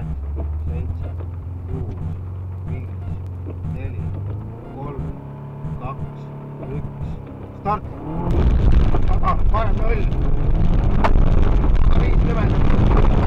kaheksa, seitse, kuus, viis, neli, kolm, kaks, üks, start. taga, kahe null, viiskümmend.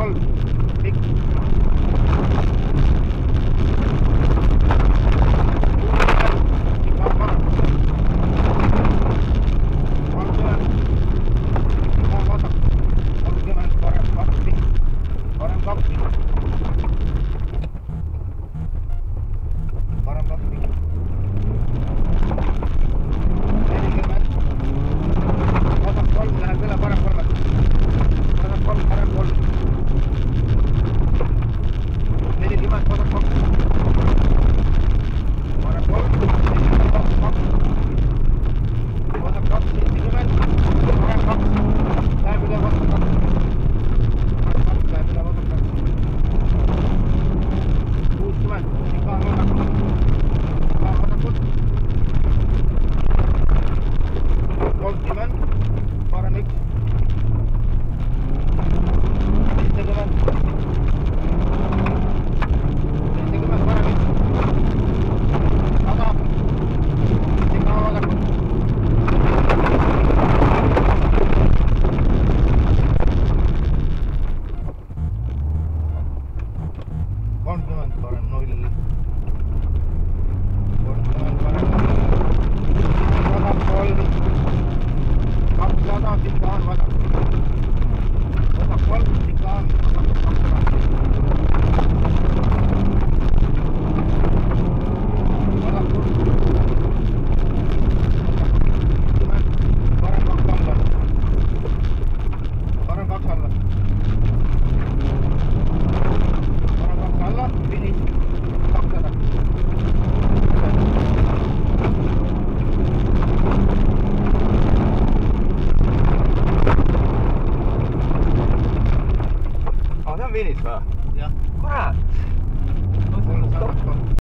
called big compliment for him, no really. Compliment for him. What a call. What a call. What a call. What a call. minute, wat Yeah.